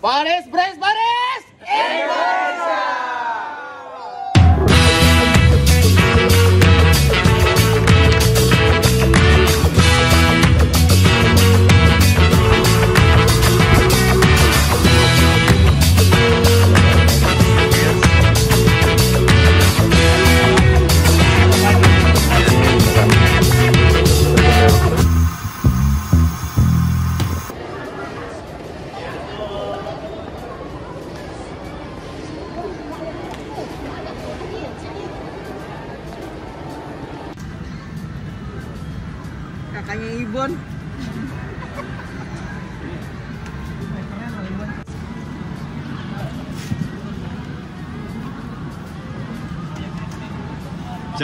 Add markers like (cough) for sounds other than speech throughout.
¡Bares, Bres, Bares!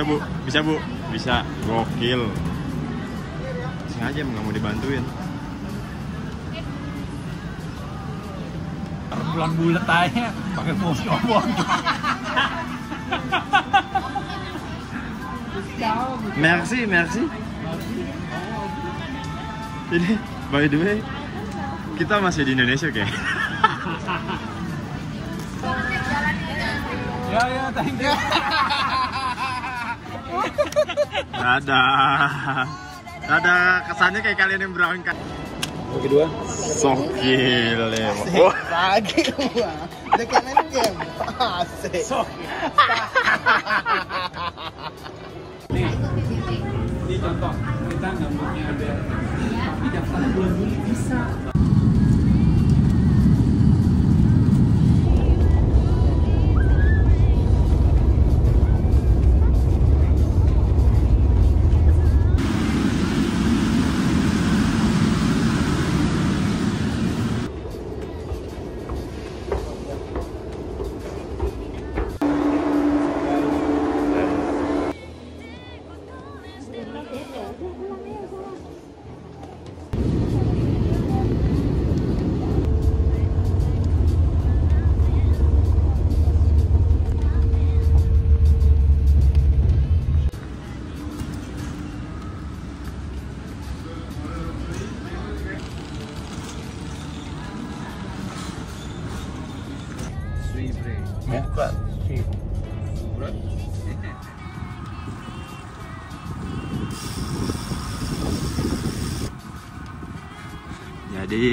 Bisa bu, bisa bu, bisa gokil. Sengaja nggak mau dibantuin. bulan bulat aja pakai mobil obong Merci, merci. Ini by the way, kita masih di Indonesia kayak. ya ya thank you (laughs) Dadah. Dadah, kesannya kayak kalian yang berangkat. kedua Sokil ya. Wah, Lagi gua. Udah kayak main game. Asik. nih ini contoh kita nggak punya ada tapi daftar bulan Juli bisa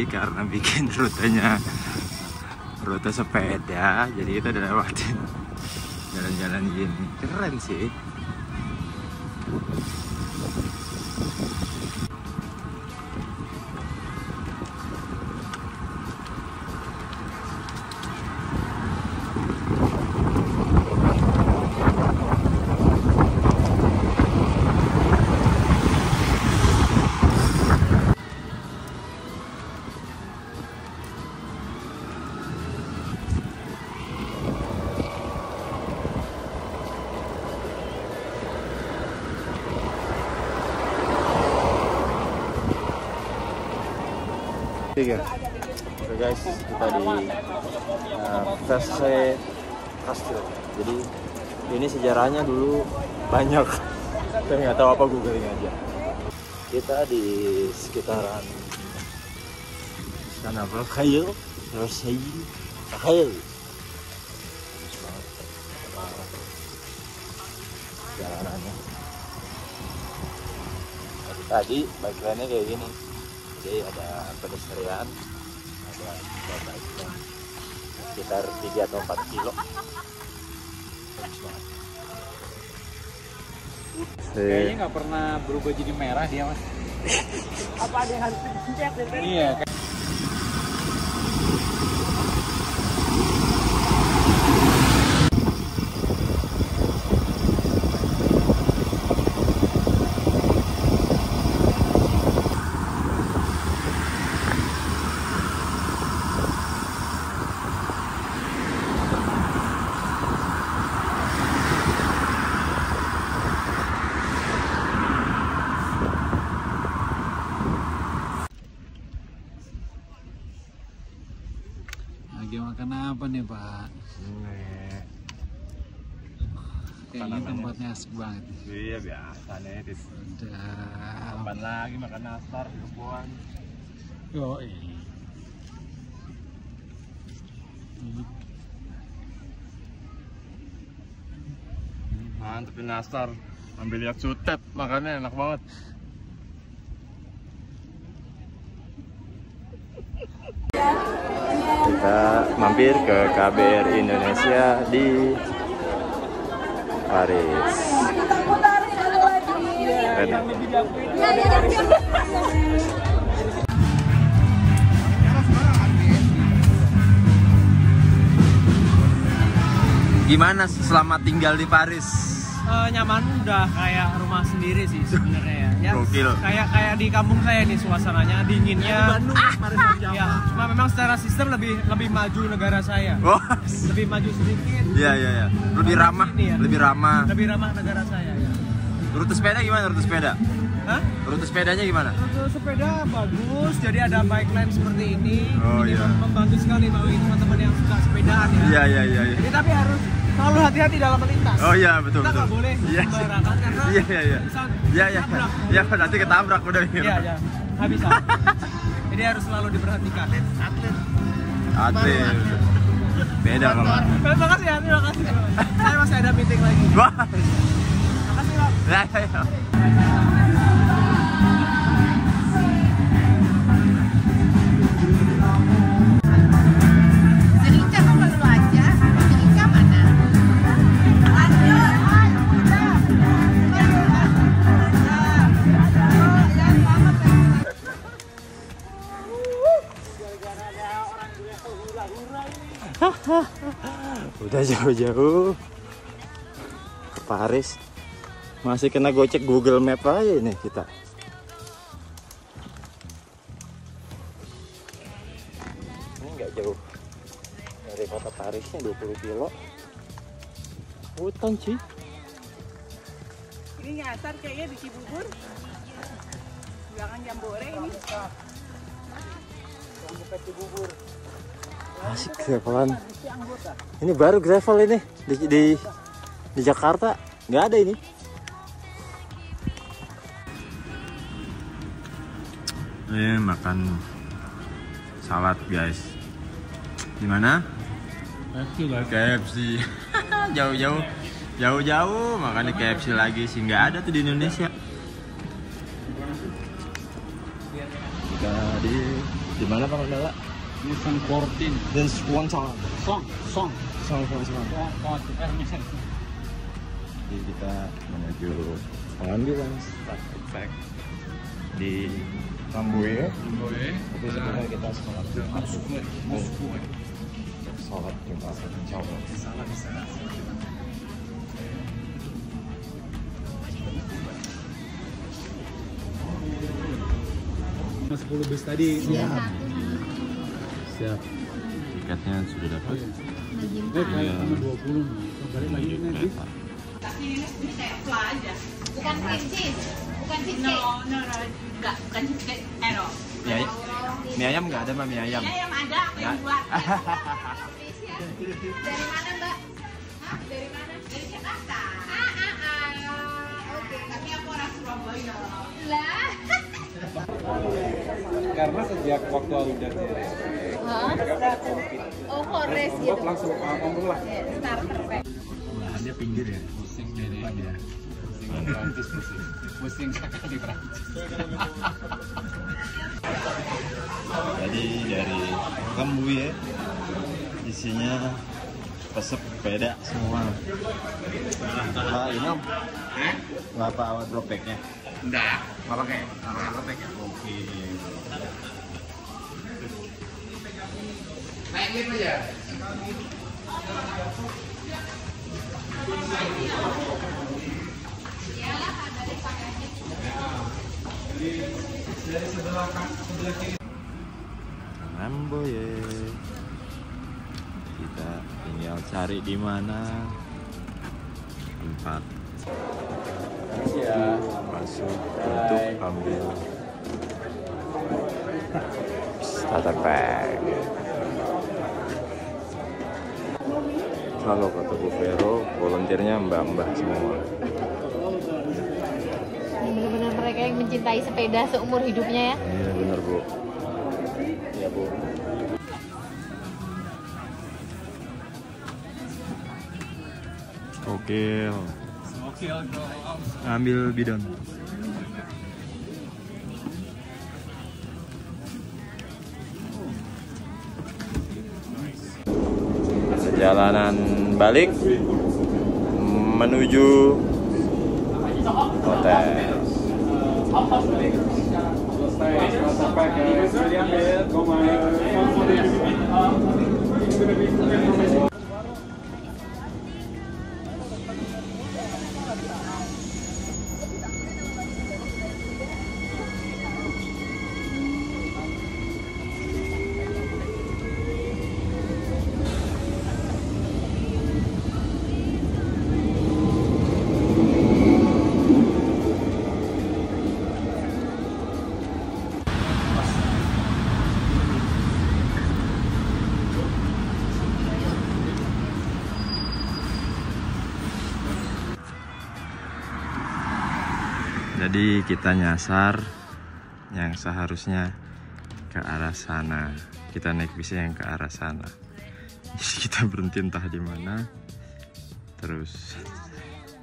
Karena bikin (laughs) rutenya rute sepeda, jadi kita udah lewatin (laughs) jalan-jalan gini. Keren sih. Tiga. Oke guys, kita di uh, Versailles Castle. Jadi ini sejarahnya dulu banyak. Saya nggak tahu apa googling aja. Kita di sekitaran sana Versailles, Versailles, Versailles. Jalanannya. Tadi bike lane-nya kayak gini jadi ada pedestrian ada bike sekitar 3 atau 4 kilo. Kayaknya nggak pernah berubah jadi merah dia mas. Apa ada yang harus ya iya apa nih pak kayaknya tempatnya asik banget iya biasa nih Udah. kapan lagi makan nastar di kebun Yoi. Mantep ini nastar. Ambil lihat sutet, makannya enak banget. (laughs) Kita mampir ke KBR Indonesia di Paris. Gimana selama tinggal di Paris? Eh, nyaman udah kayak rumah sendiri sih sebenarnya ya. ya Gokil. kayak kayak di kampung saya nih suasananya dinginnya Bandung, Paris Jawa. ya cuma memang secara sistem lebih lebih maju negara saya Wah, lebih maju sedikit iya iya iya. Lebih ramah, Ini ya. lebih ramah. lebih ramah negara saya ya Rute sepeda gimana? Rute sepeda? Hah? Rute sepedanya gimana? Untuk sepeda bagus, jadi ada bike lane seperti ini. Oh, ini iya. mem- membantu sekali bagi teman-teman yang suka sepedaan ya. Iya iya iya. iya. Jadi tapi harus selalu hati-hati dalam melintas. Oh iya betul Kita betul. nggak boleh Iya. sembarangan karena Iya iya iya. Iya iya. Iya nanti ketabrak udah ini. Iya, iya. Nggak bisa. (laughs) Jadi harus selalu diperhatikan. Atlet. Atlet. Beda kalau. Terima kasih ya, terima kasih. Saya masih ada meeting lagi. Wah. Makasih, Pak. Ya ya ya. (laughs) Udah jauh-jauh ke Paris. Masih kena gocek Google Map aja nih kita. Ini nggak jauh dari kota Parisnya 20 kilo. Hutan sih. Ini nyasar kayaknya di Cibubur. Jangan jambore ini. Asik gravelan. Ini baru gravel ini di di, di Jakarta nggak ada ini. Ini makan salad guys. Di mana? KFC. Jauh-jauh, jauh-jauh makan di KFC lagi sih nggak ada tuh di Indonesia. Di di mana Bang Mandala? Nissan 14 Dan Swan Song. Song Song Song Song Song. Song Song eh Jadi kita menuju ambulance tak effect di Kamboya. Boleh Tapi sebenarnya kita sholat Jumat. Moskow Sholat Jumat. Insya Allah. Mas 10 bus tadi Siap. Siap. Tiketnya sudah dapat. Kayak sama 20 Balik lagi Menuju nanti kereta. Bukan bukan cheesecake. No, no, no, enggak, bukan cheesecake. Eh, no. Mie ayam, mie ayam nggak ada mah mie ayam. Ya, yang ada, aku yang Ya. buat. (laughs) Dari mana, Mbak? Hah? Dari mana? Dari Jakarta. Ah, ah, ah. Oke, tapi aku orang Surabaya. Lah. (laughs) Karena sejak waktu udah Hah? Oh, Kores gitu. langsung ngomong lah Ya, Starter pack. Dia pinggir ya Pusing dari dia Pusing di Prancis pusing Pusing kakak di Prancis Jadi dari Kamboya isinya pesepeda semua. Pak Inom, nggak apa awal dropbacknya? Enggak pakai. Nggak pakai kotek ya? Oke. Naik lift aja. Kita tinggal cari di mana? Tempat. Ya masuk untuk ambil starter pack. Kalau kata Bu Vero. Volunteernya mbak-mbak semua. Benar-benar mereka yang mencintai sepeda seumur hidupnya ya. Iya benar Bu. Iya Bu. Oke. Ambil bidon. Perjalanan balik menuju hotel. Jadi kita nyasar yang seharusnya ke arah sana. Kita naik bisnya yang ke arah sana. Jadi kita berhenti entah di mana. Terus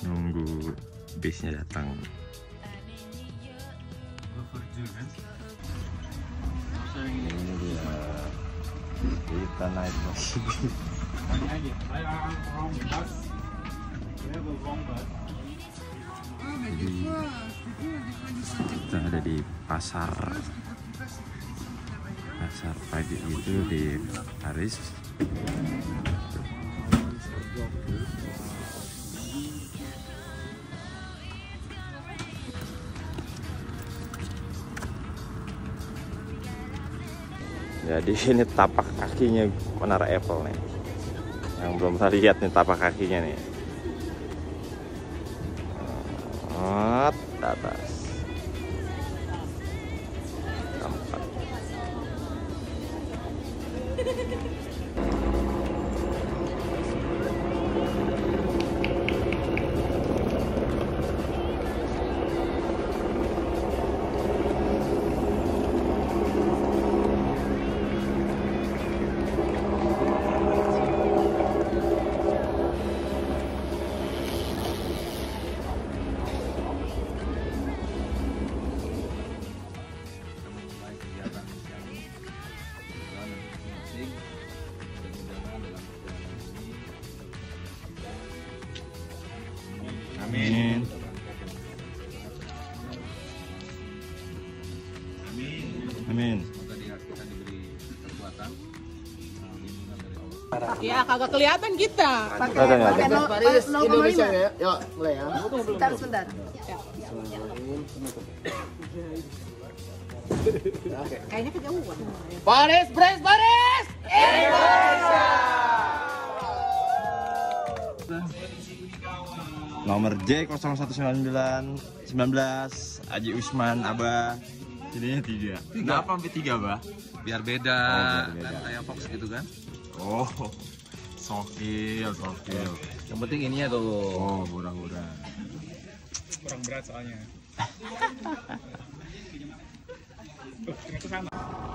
nunggu bisnya datang. Ini dia. Kita naik. Jadi kita ada di pasar. Pasar pagi itu di Paris. Jadi (laughs) ini tapak kakinya menara Apple nih. Yang belum pernah lihat nih tapak kakinya nih Bye bye. Ya kagak kelihatan kita. Nggak? Pakai Paris Indonesia ya. Yuk, mulai ya. Sebentar, sebentar. Kayaknya kejauhan. Paris, Paris, Paris. Nomor J 0119 19 Aji Usman Abah. Jadinya tiga. Kenapa sampai tiga, Bah? Biar beda, Oh, biar beda. kayak Fox gitu kan. Oh, sokil, sokil. Yang penting ininya tuh. Oh, kurang-kurang. Kurang berat soalnya.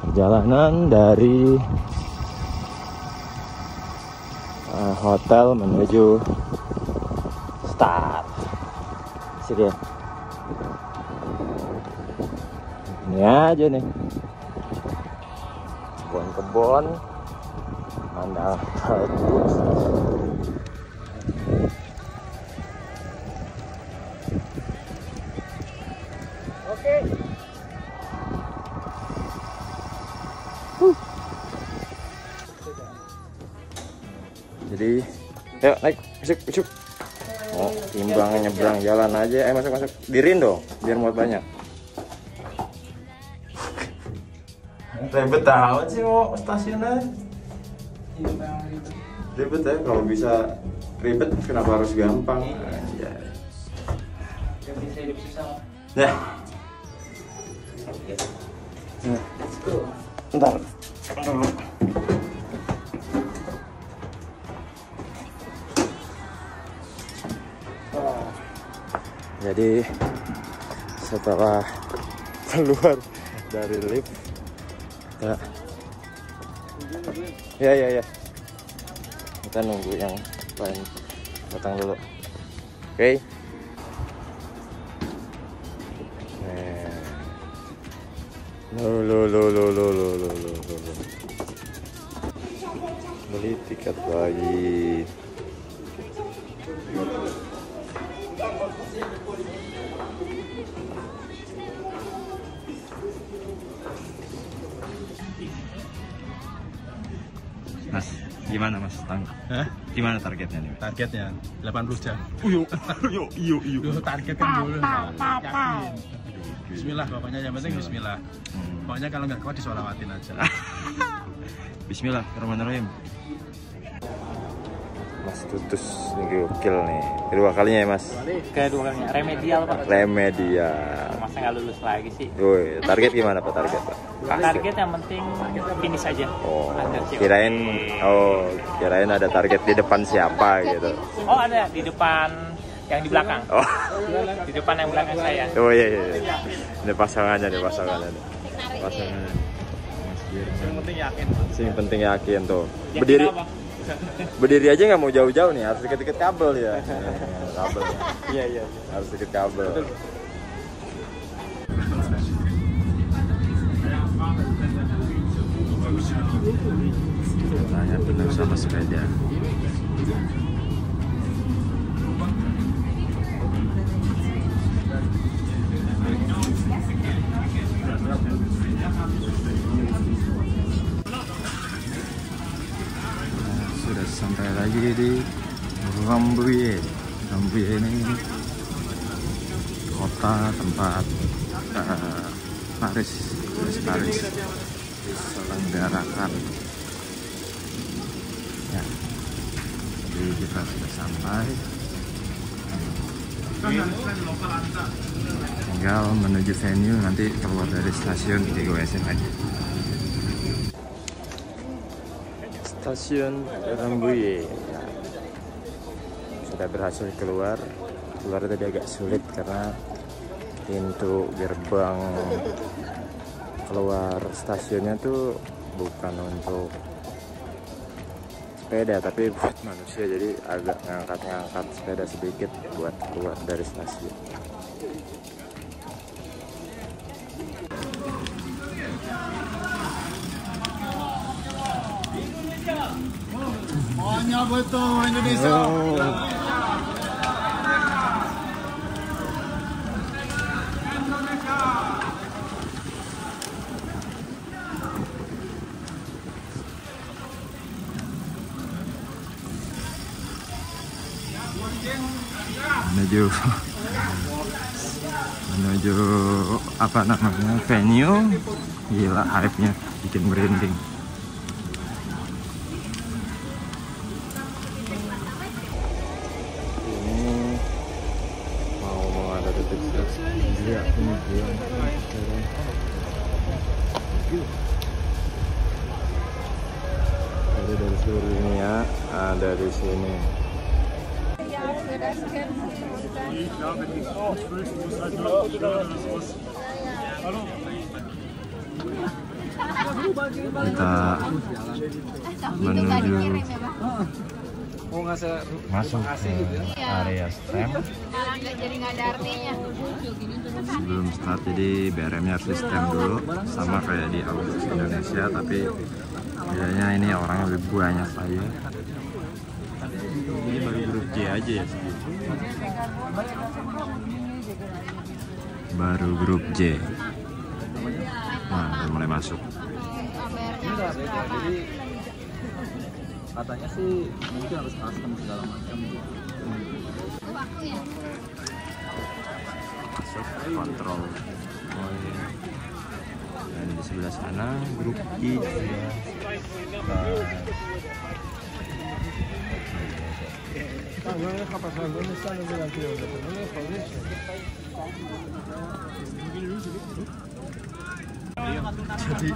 Perjalanan dari eh, hotel menuju start. Sini ya. Ini aja nih. Kebon-kebon. Mandang bagus. Jadi, yuk naik, masuk, masuk. Oh, timbang nyebrang jalan aja. Eh masuk, masuk. Dirin dong, biar muat banyak. Ribet amat sih mau stasiunnya. Ribet ya, kalau bisa ribet kenapa harus gampang? Anjay. Ya. Nah. Bentar. Jadi setelah keluar dari lift ya ya ya, ya. kita nunggu yang lain datang dulu Oke. Lo lo lo lo lo lo lo lo. Beli tiket lagi. Gimana Mas? Tang Hah? gimana targetnya nih? Targetnya 80 jam. (laughs) Yuk, yuk, yuk, yuk. Dulu target kan dulu. Bismillah pokoknya yang penting bismillah. Hmm. Pokoknya kalau nggak kuat disolawatin aja. (laughs) Bismillahirrahmanirrahim. Mas Tutus nih gokil nih. Kedua kalinya ya Mas. Kedua kalinya remedial pak. Remedia. Masa nggak lulus lagi sih? Woi, target gimana Pak target Pak? Target yang penting finish aja. Oh, kirain oh, kirain ada target di depan siapa gitu. Oh ada di depan yang di belakang. Oh. Di depan yang belakang saya. Oh iya iya. iya. Ini pasangannya nih pasangannya. nih. Pasangannya. Firman. Yang penting yakin. Yang penting yakin tuh. Yakin Berdiri apa? berdiri aja nggak mau jauh-jauh nih, harus deket-deket kabel ya. kabel. (laughs) Iya iya. Harus deket kabel. Tanya benar sama sepeda. Venue nanti keluar dari stasiun di GWSM aja. Stasiun Rambuye. Nah, sudah berhasil keluar. Keluar tadi agak sulit karena pintu gerbang keluar stasiunnya tuh bukan untuk sepeda tapi buat manusia jadi agak ngangkat-ngangkat sepeda sedikit buat keluar dari stasiun. Maunya betul Indonesia. menuju. (laughs) Menuju apa namanya venue. Gila hype nya bikin merinding Jadi dari seluruh dunia ada di sini. Kita menuju masuk ke area stem Malah nggak jadi nggak ada artinya. sebelum start jadi BRM-nya harus di stem dulu. Sama kayak di Autos Indonesia tapi bedanya ini orangnya lebih banyak aja ini baru grup J aja ya baru grup J. Nah udah mulai masuk? katanya sih mungkin harus custom segala macam gitu. Masuk kontrol. Oh iya. Dan di sebelah sana grup I juga. Jadi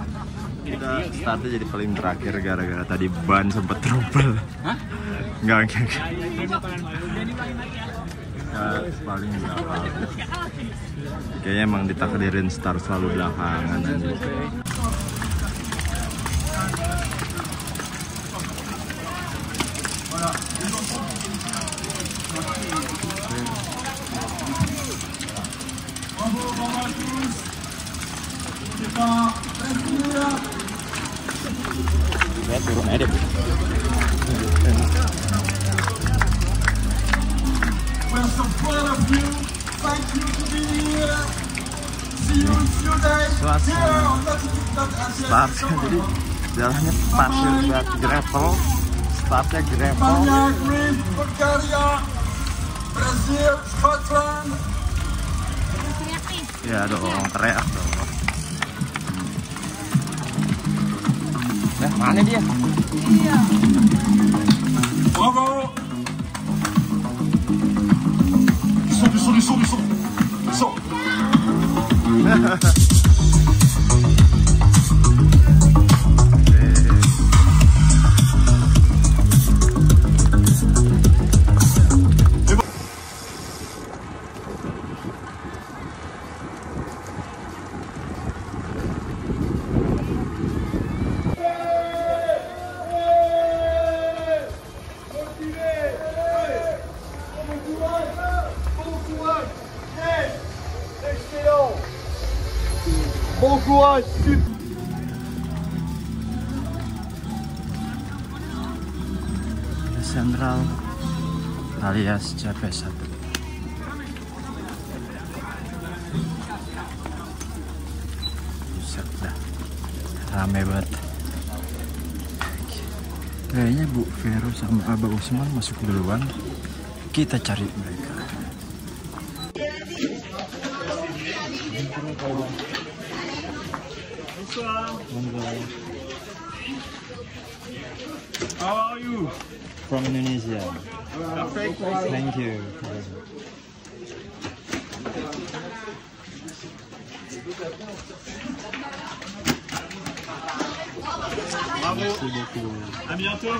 kita startnya jadi paling terakhir gara-gara tadi ban sempat trouble. Hah? Enggak, enggak, enggak. Nah, ya, paling belakang. Kayaknya emang ditakdirin start selalu belakangan aja. Oh. Ya turun aja. Bu. Suasana start. jadi jalannya pasir buat gravel. Startnya gravel. Ya dong teriak dong Mana dia? Iya. Bravo. Descends, descends, descends, descends. Usman masuk duluan Kita cari mereka How are you? From Indonesia Perfect. Thank you Bravo. Merci beaucoup À bientôt.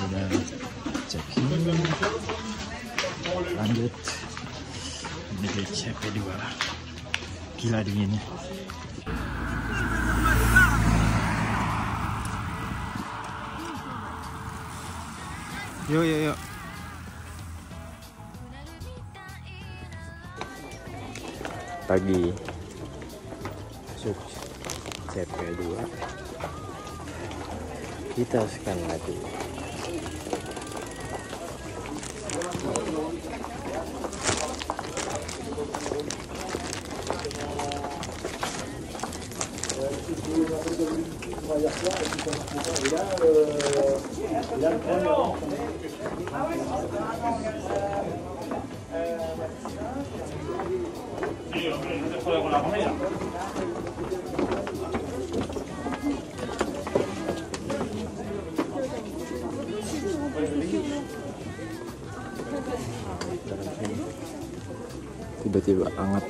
Sudah check in lanjut menuju CP2 gila dinginnya. Yuk yuk yuk pagi. Masuk CP2 kita sekali lagi tiba-tiba hangat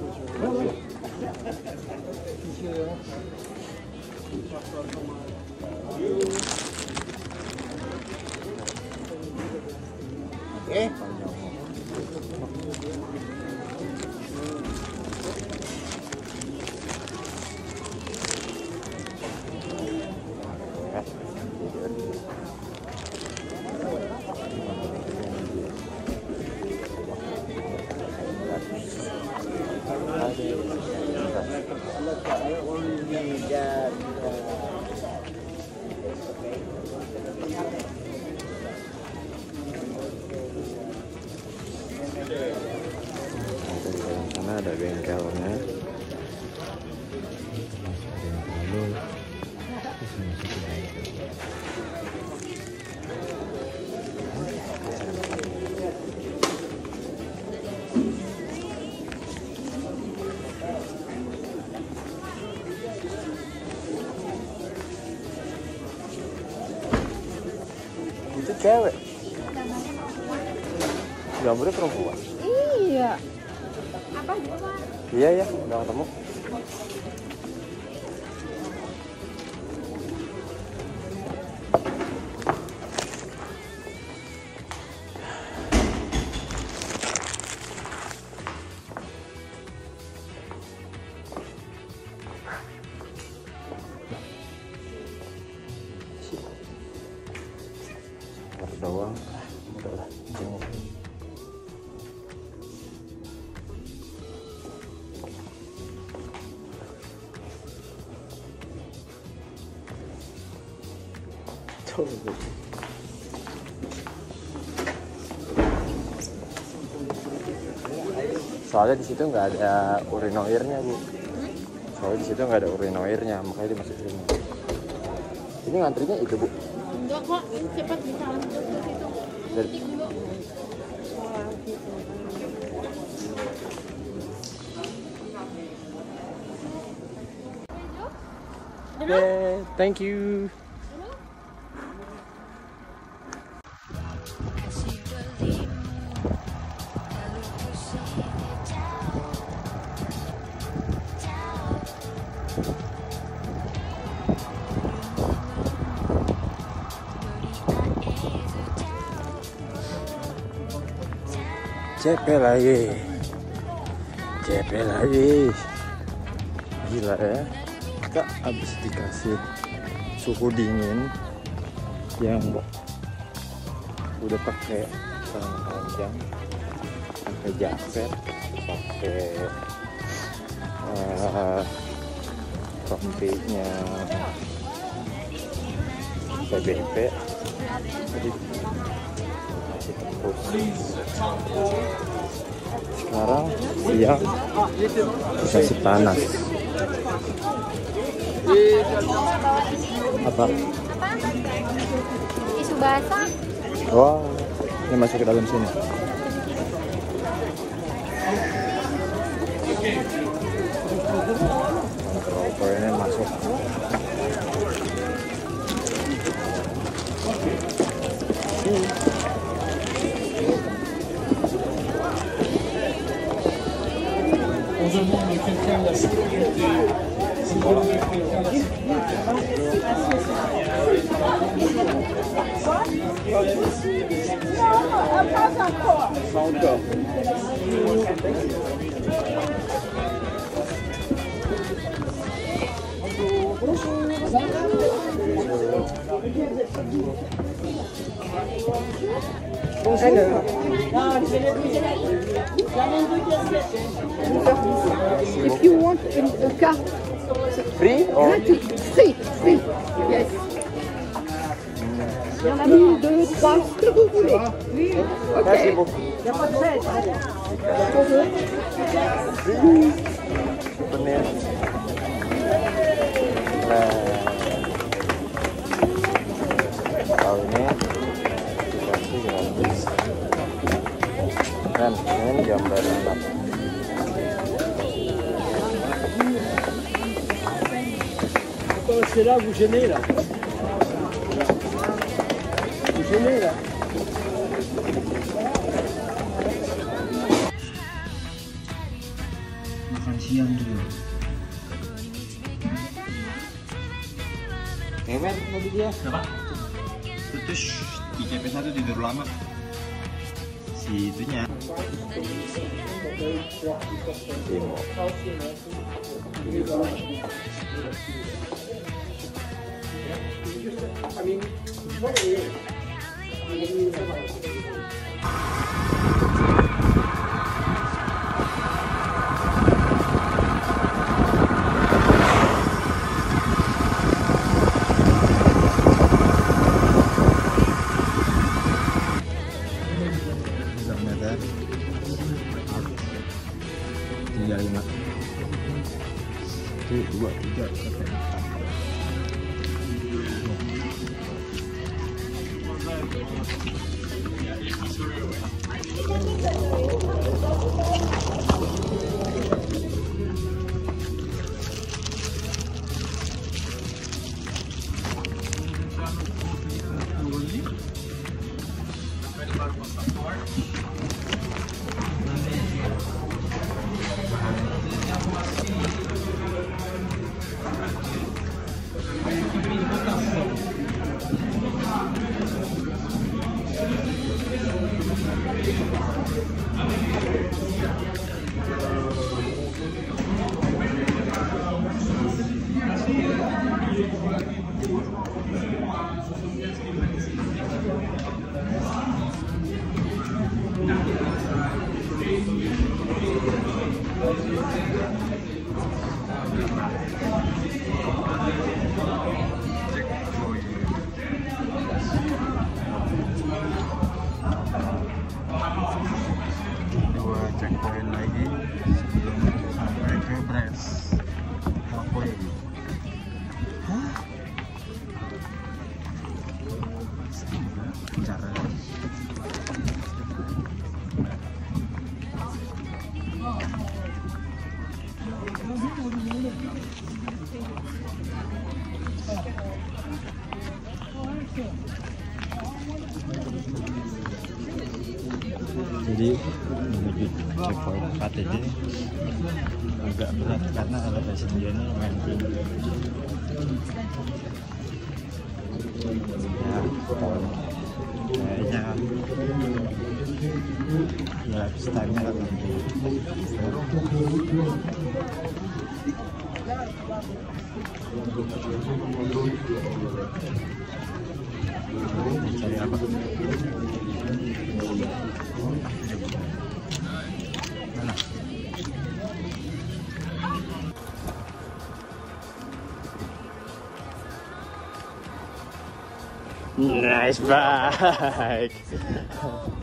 cewek. Gambarnya perempuan? Iya. iya ya Soalnya di situ nggak ada urinoirnya bu. Soalnya di situ nggak ada urinoirnya, makanya dia masuk sini. Ini ngantrinya itu bu. Enggak kok, cepat bisa langsung ke situ. Dari, Oke, thank you. CP lagi. CP lagi. Gila ya. Kita habis dikasih suhu dingin yang udah pakai celana panjang, pakai jaket, pakai uh, rompinya PBB. Jadi sekarang siang masih panas. Apa? Isu basah. wow ini masuk ke dalam sini Alors. If you want a, a Merci beaucoup. Il jadi menuju checkpoint 4 ini agak berat karena dia ini lumayan tinggi ya kayaknya ya style-nya akan cari apa Nice bike. (laughs)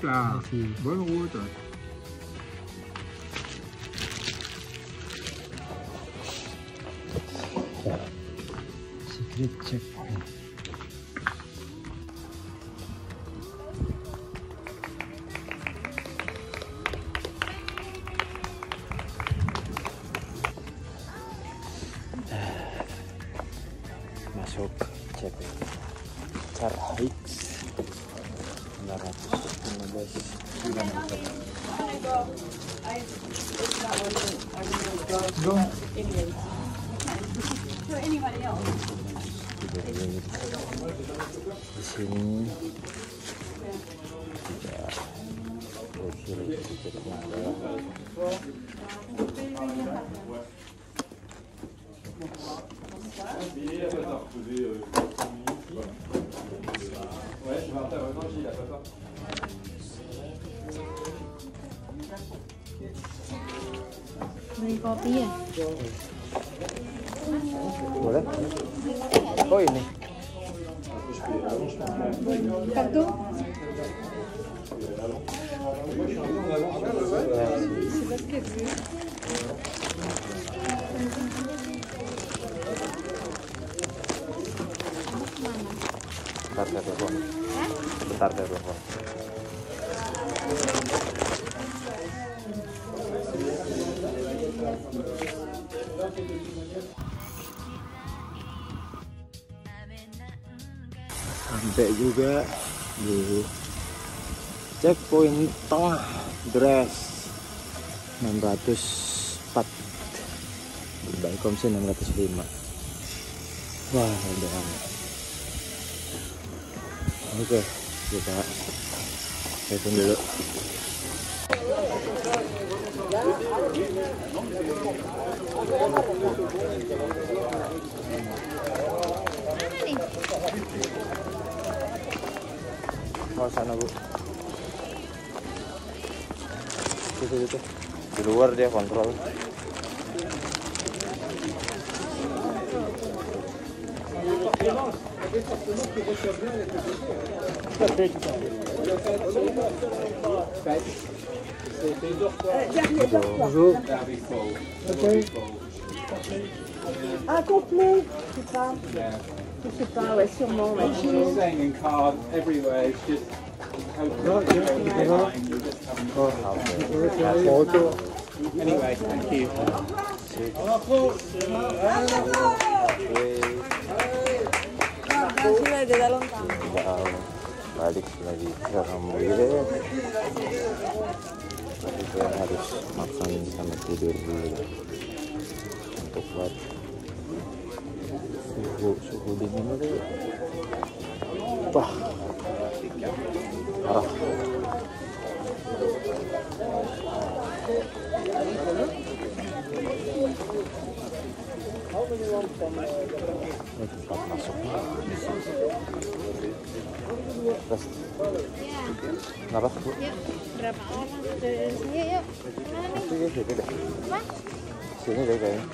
Claro. Boa noite. Beli kopi ya? boleh. Oh ini. Kartu? bentar saya telepon. Bentar saya telepon juga. Di checkpoint tengah. Dress. 604 di Baikomsi 605 wah udah rame oke kita hitung dulu. Mana nih? Oh sana bu. Itu itu. Di luar dia kontrol. Bonjour. Ah, complet. Je sais pas, ouais, sûrement. Ouais. Anyway, thank you. بعدك الذي تفهم ويلاه هذا الشخص ما تسمى تدير بالطفلات suhu suhu dingin itu wah parah ini tempat masuknya Terus, kenapa bu? Berapa orang dari sini yuk. Sini deh. Sini deh kayaknya.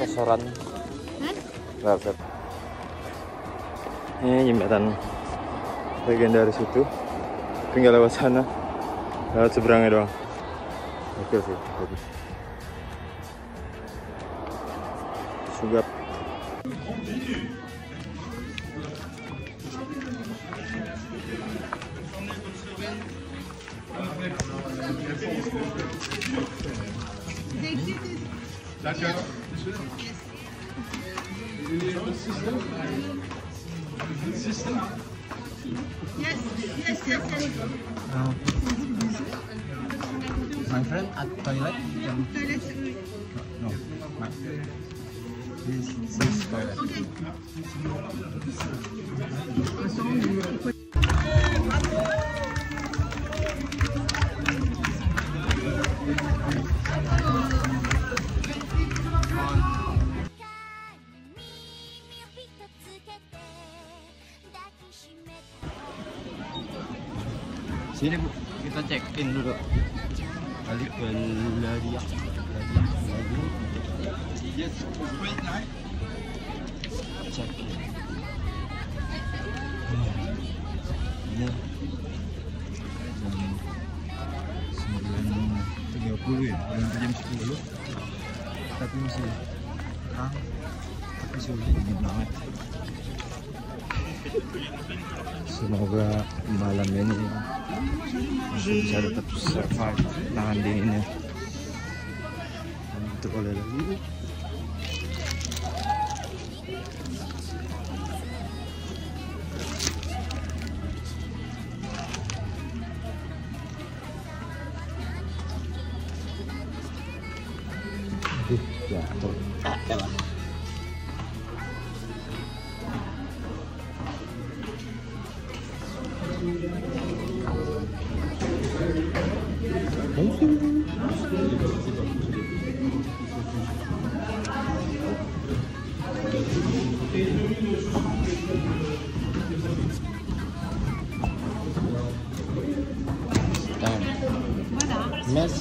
Restoran. Nggak. Ini jembatan legendaris itu. Tinggal lewat sana. Lewat seberangnya doang. Oke sih, bagus. Sini bu, kita check in dulu. Balik ke Ladia. Check in. Jam 9.30 ya, belum jam 10 tapi masih terang tapi dingin banget semoga malam ini masih bisa tetap survive tahan dinginnya. Untuk oleh lagi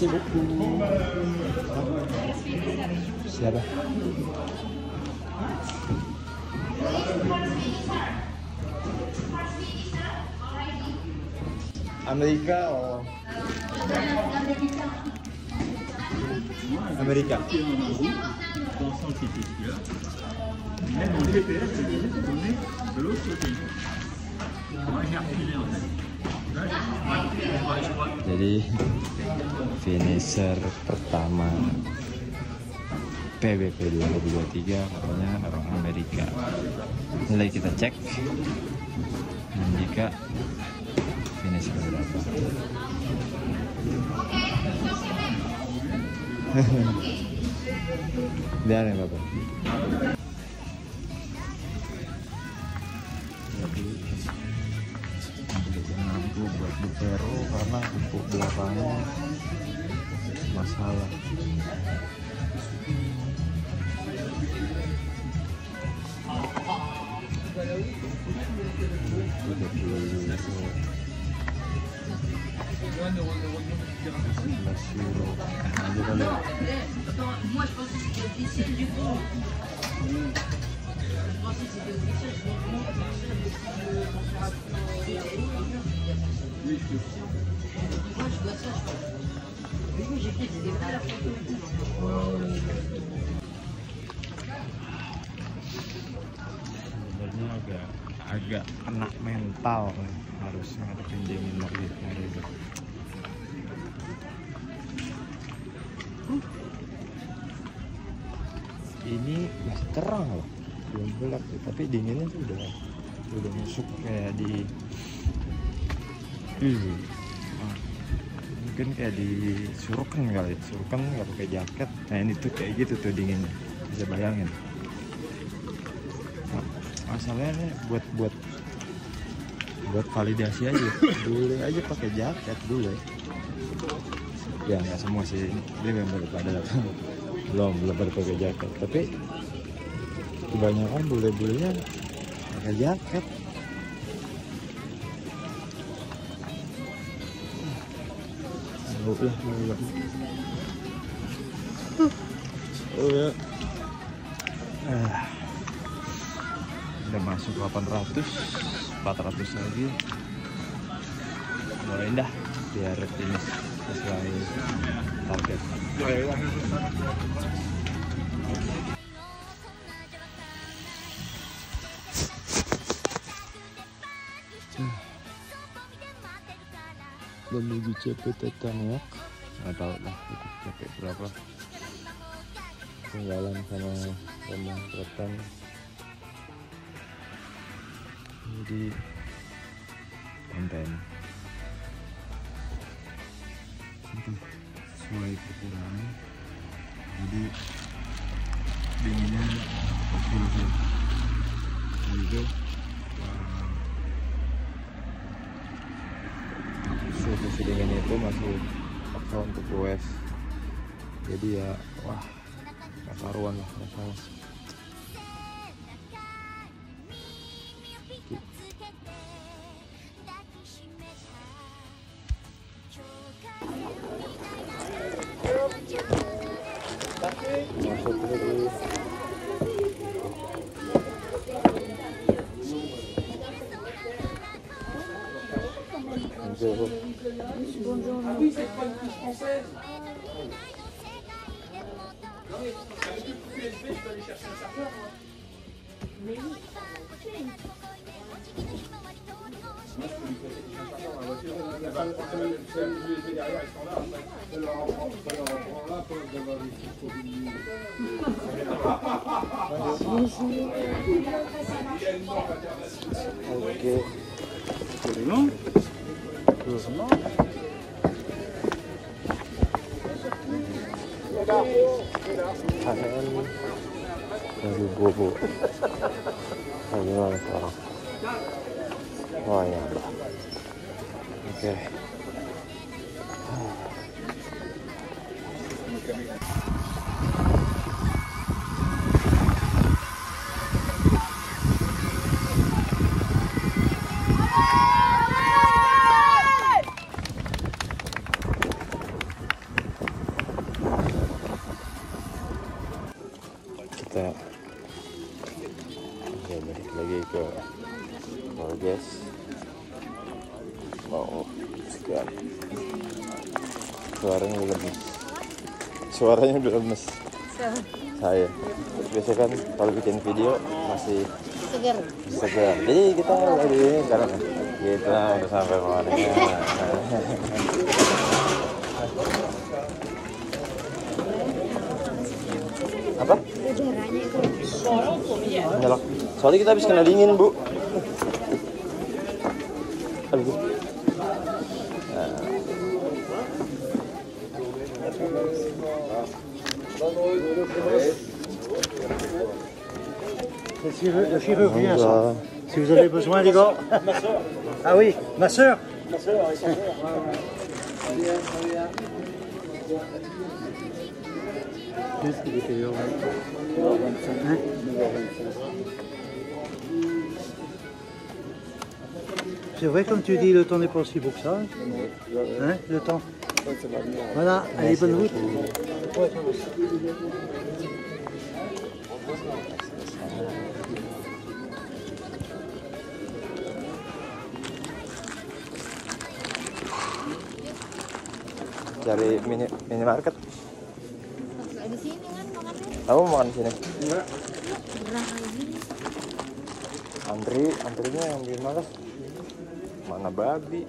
Merci beaucoup. Siapa? Amerika oh. Amerika. Même en GPS, c'est donné qu'on est de l'autre côté. On va reculer en fait. Jadi finisher pertama PBP 2023 katanya orang Amerika. Nilai kita cek dan jika finisher berapa. (laughs) Ya bapak. Bupero karena lampu belakangnya masalah euro aja kali ya sebenarnya agak kena mental harusnya ada pinjemin maghribnya gitu. Ini masih terang loh. Belum gelap tapi dinginnya tuh udah udah masuk kayak di mungkin kayak di Surukan kali. Surukan nggak pakai jaket. Nah ini tuh kayak gitu tuh dinginnya. Bisa bayangin masalahnya nih buat buat buat validasi aja. Dulu aja pakai jaket dulu ya nggak semua sih. Dia memang pada belum belum pada pakai jaket. Tapi kebanyakan bule-bulenya pakai jaket. Oh ya, oh ya. Masuk 800, 400 lagi. Doain dah biar ini sesuai target. menuju CP Tetangok nggak tahu lah itu CP berapa tinggalan sama pemotretan jadi konten. Itu sesuai kekurangan. Jadi dinginnya sih itu suhu dingin itu masih paksa untuk US jadi ya wah nggak karuan lah rasanya Oke. Kalian lagi bobo. Nah, gimana sekarang? Wah ya. Oke. kita suaranya udah lemes saya. Biasa kan kalau bikin video masih Seger. segar. Jadi kita lagi ini sekarang. Kita udah sampai kemarin. Apa? Soalnya kita habis kena dingin bu Le chirurgien, ça. Si vous avez besoin, les gars. Ah oui, ma soeur. Qu'est-ce qu'il était heureux Hein C'est vrai, comme tu dis, le temps n'est pas si beau que ça. Hein, le temps. Voilà, allez, bonne route. Cari mini minimarket. di sini kan makannya Kamu mau makan di sini? gini Antri, antrinya yang bikin malas. Mana babi?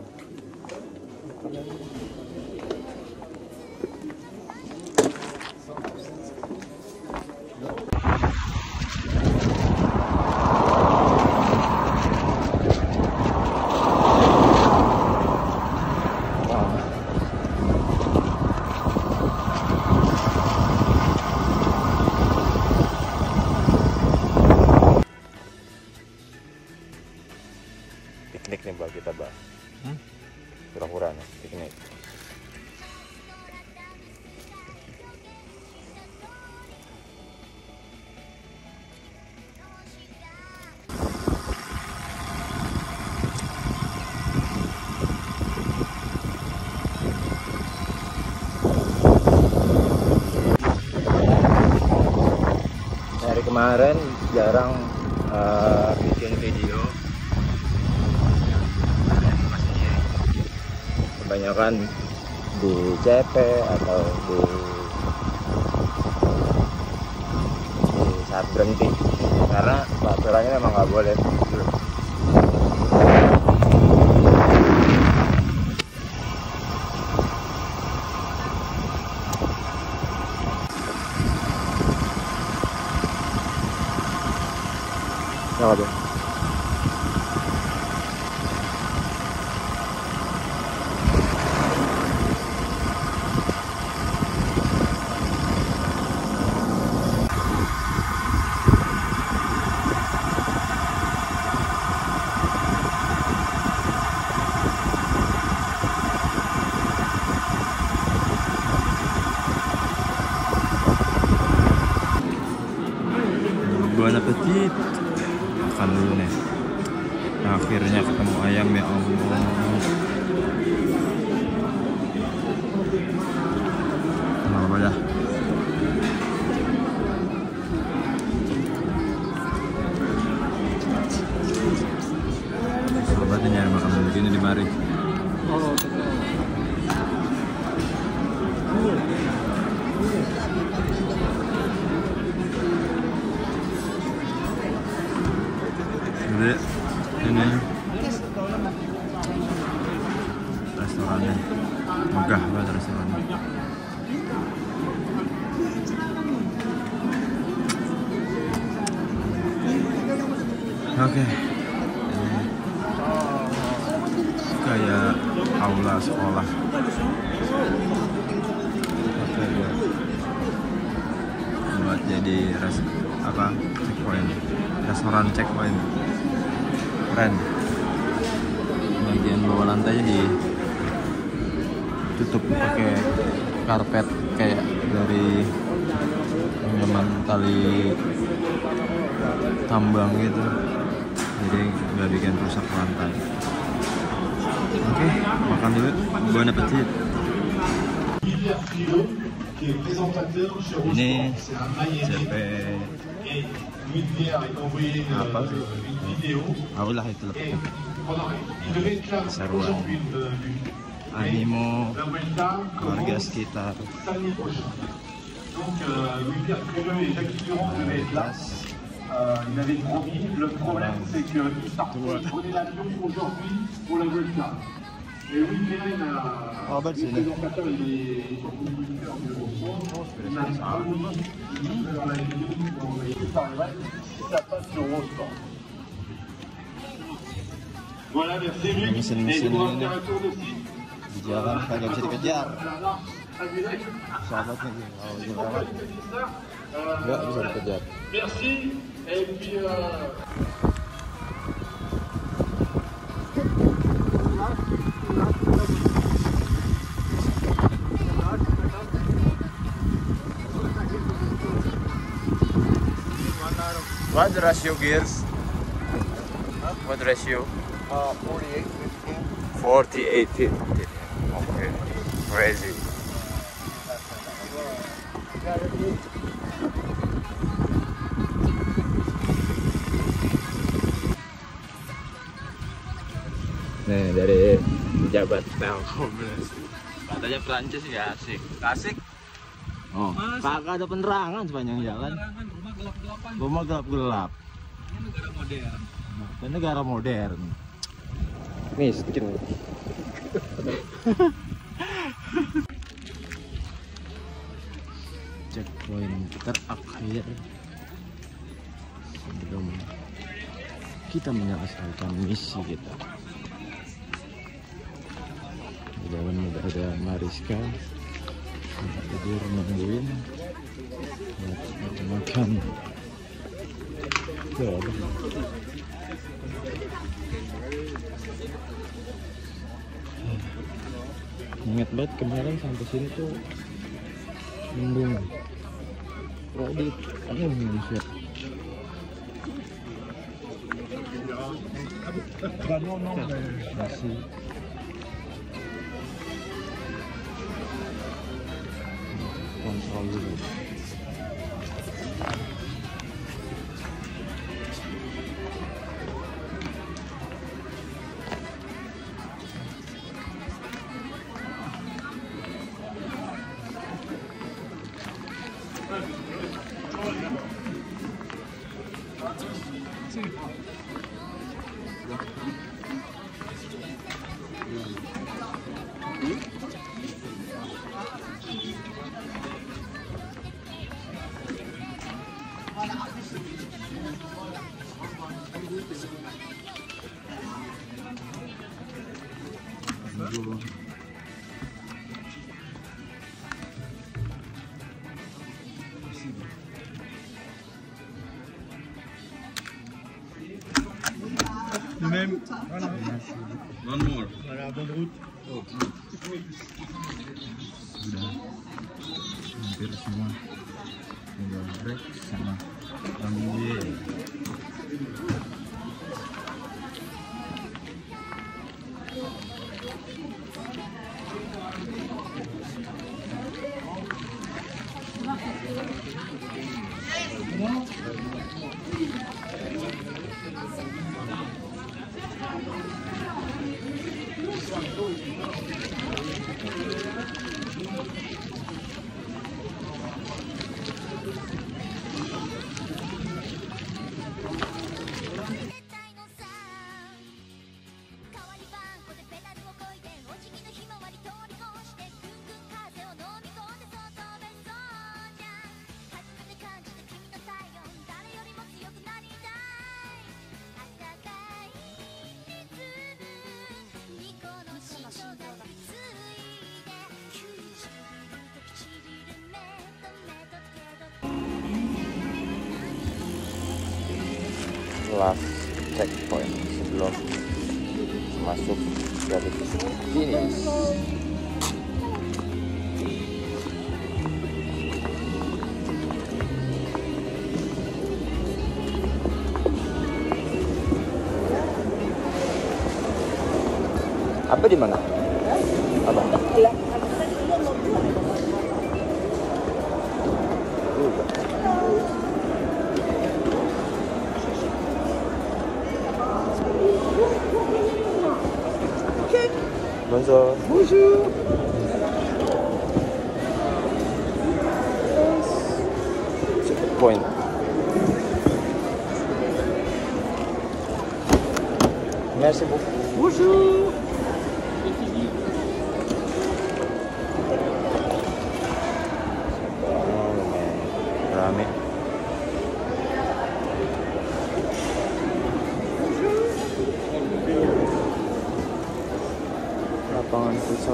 Kemarin jarang eh, bikin video. Kebanyakan di CP atau di, di saat berhenti. Karena peraturannya memang nggak boleh Nggak ada. Jadi nggak bikin rusak lantai oke makan dulu. Bon appetit ini CP apa sih? Aku lah itu seruan. Animo warga sekitar Lantas, il avait promis. Le problème, c'est qu'il partait prenait l'avion aujourd'hui pour la Volta. Et Weekend a. Oh, bah, c'est le présentateur, il est communicateur de Eurosport. Il m'a promis de dans la vidéo qu'il va envoyer par le web si ça passe sur Eurosport. Voilà, merci Luc. Mesin-mesin Et il pourra ini. faire un tour de site. di jalan kagak bisa dikejar À Village. sahabatnya gitu kalau di jalan Euh, nggak bisa dikejar Merci. Et puis. Euh... what ratio gears what ratio Uh, 48 if you can. 40 feet. Okay. Crazy. Nih dari pejabat Telkom Katanya Prancis ya asik. Asik. Oh, kagak ada penerangan sepanjang jalan. Rumah gelap-gelapan. Rumah gelap-gelap. Ini negara modern. Dan negara modern. Miskin. (laughs) Checkpoint terakhir sebelum kita menyelesaikan misi kita. Di dalam udah ada Mariska tidur nungguin makan. Tuh. Ingat banget kemarin sampai sini tuh mendung. Kredit, aduh buset. Masih. Last checkpoint sebelum masuk garis finish apa di mana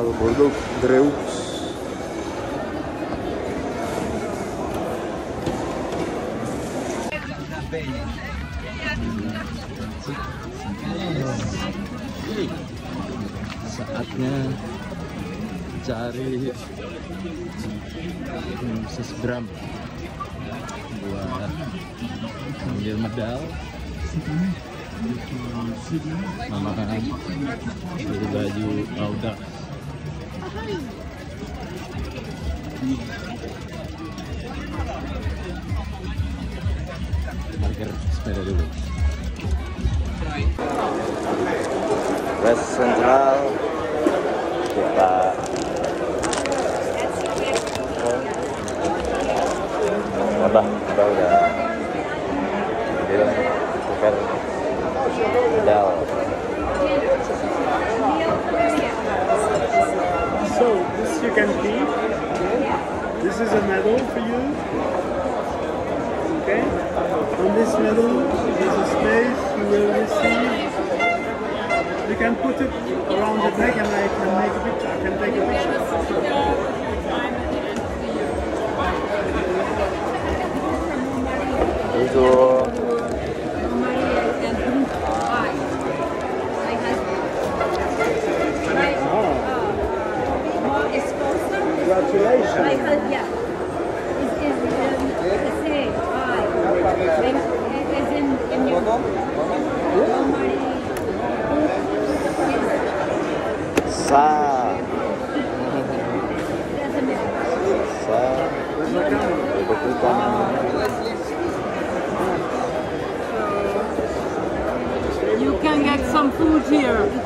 futsal Bordeaux Dreux saatnya cari sis Bram buat ambil medal kan beli baju Auda.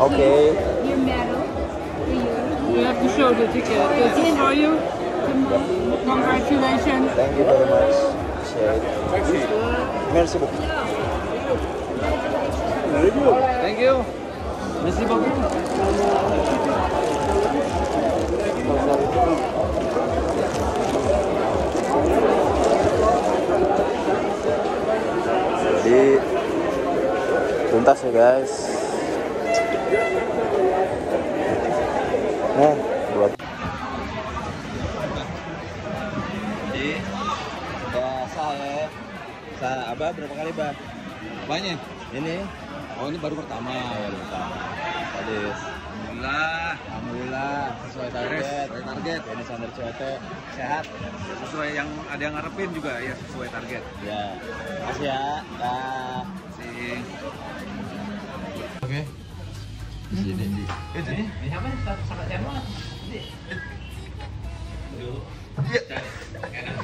Okay. Your medal for you. You have to show the ticket. Oh, this is for you. Congratulations. Thank you very much. Appreciate it. Merci beaucoup. Very good. Thank you. Merci beaucoup. Jadi tuntas ya guys. Abah berapa kali, Bah? Banyak. Ini Oh ini baru pertama. Hadis. Alhamdulillah. Alhamdulillah sesuai target. Sesuai target. Ini Sander Cuete sehat. Sesuai yang ada yang ngarepin juga ya sesuai target. Ya. Makasih ya. Dah. Sih. Oke. Di sini di. Ini siapa sahabat siapa?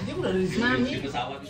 Dia udah di sini di pesawat.